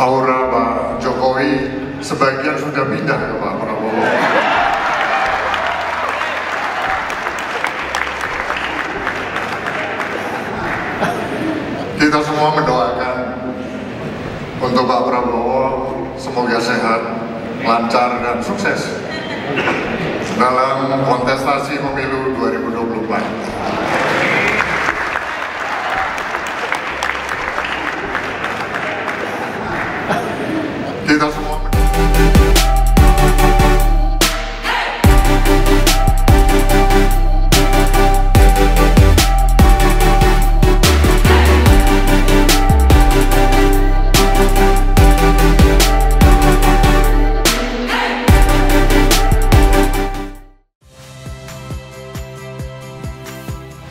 aura Pak Jokowi sebagian sudah pindah ke Pak Prabowo. Kita semua mendoakan untuk Pak Prabowo semoga sehat, lancar dan sukses dalam kontestasi pemilu 2024.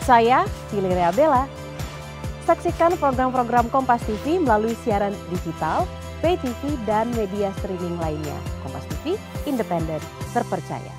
Saya Viliria Bella. Saksikan program-program Kompas TV melalui siaran digital, pay TV, dan media streaming lainnya. Kompas TV, independen, terpercaya.